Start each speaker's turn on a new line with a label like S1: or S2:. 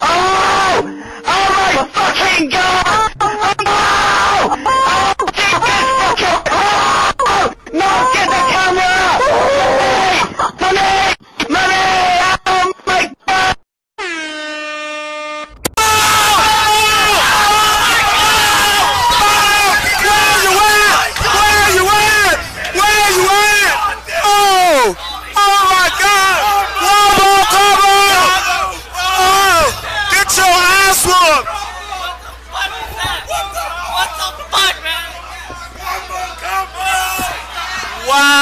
S1: Oh!
S2: Wow.